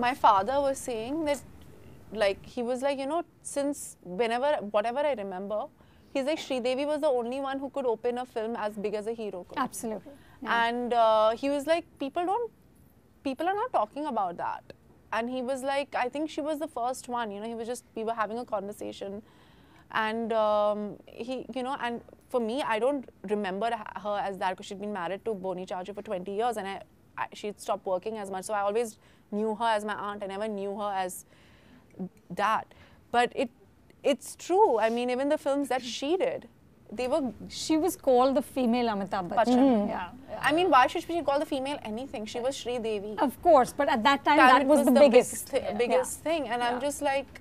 my father was saying that, like, he was like, you know, since whenever, whatever I remember, he's like, Devi was the only one who could open a film as big as a hero could. Absolutely. Yeah. And uh, he was like, people don't, people are not talking about that. And he was like, I think she was the first one, you know, he was just, we were having a conversation. And um, he, you know, and for me, I don't remember her as that because she'd been married to Boney Chachi for 20 years and I, she'd stopped working as much. So I always knew her as my aunt. I never knew her as that. But it, it's true. I mean, even the films that she did, they were. She was called the female Amitabh Bachchan. Bachchan. Mm-hmm. Yeah, yeah. I mean, why should she call the female anything? She was Sridevi. Of course, but at that time, Time that it was, the, big biggest. thi- biggest thing. And I'm just like,